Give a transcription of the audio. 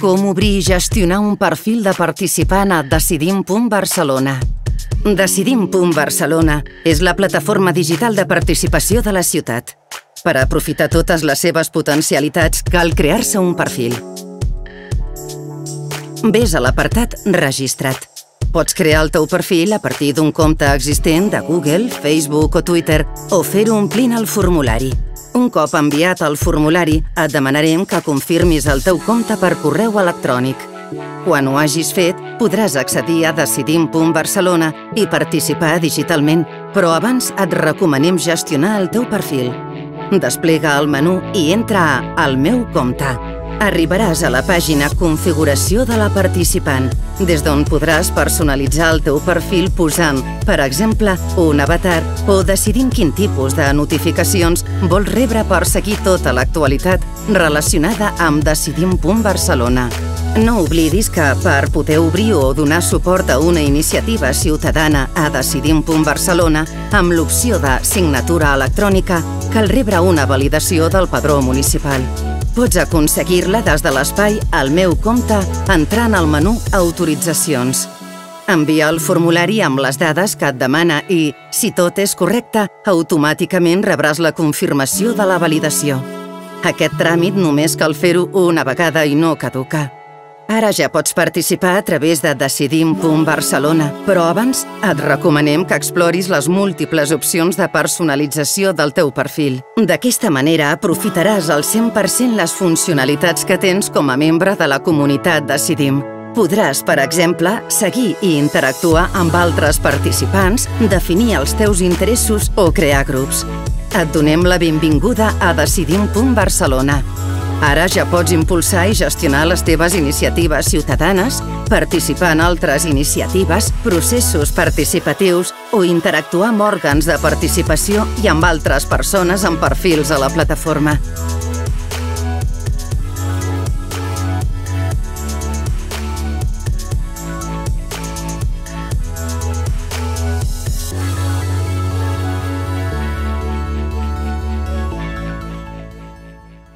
com obrir i gestionar un perfil de participant a Decidim.Barcelona. Decidim.Barcelona és la plataforma digital de participació de la ciutat. Per aprofitar totes les seves potencialitats cal crear-se un perfil. Ves a l'apartat Registrat. Pots crear el teu perfil a partir d'un compte existent de Google, Facebook o Twitter o fer-ho omplint el formulari. Un cop enviat el formulari, et demanarem que confirmis el teu compte per correu electrònic. Quan ho hagis fet, podràs accedir a Decidim.Barcelona i participar digitalment, però abans et recomanem gestionar el teu perfil. Desplega el menú i entra a El meu compte. Arribaràs a la pàgina Configuració de la participant, des d'on podràs personalitzar el teu perfil posant, per exemple, un avatar o decidint quin tipus de notificacions vols rebre per seguir tota l'actualitat relacionada amb Decidim.Barcelona. No oblidis que per poder obrir o donar suport a una iniciativa ciutadana a Decidim.Barcelona amb l'opció de signatura electrònica cal rebre una validació del padró municipal. Pots aconseguir-la des de l'espai Al meu compte entrant al menú Autoritzacions. Envia el formulari amb les dades que et demana i, si tot és correcte, automàticament rebràs la confirmació de la validació. Aquest tràmit només cal fer-ho una vegada i no caduca. Ara ja pots participar a través de Decidim.Barcelona, però abans et recomanem que exploris les múltiples opcions de personalització del teu perfil. D'aquesta manera aprofitaràs al 100% les funcionalitats que tens com a membre de la comunitat Decidim. Podràs, per exemple, seguir i interactuar amb altres participants, definir els teus interessos o crear grups. Et donem la benvinguda a Decidim.Barcelona. Ara ja pots impulsar i gestionar les teves iniciatives ciutadanes, participar en altres iniciatives, processos participatius o interactuar amb òrgans de participació i amb altres persones amb perfils a la plataforma.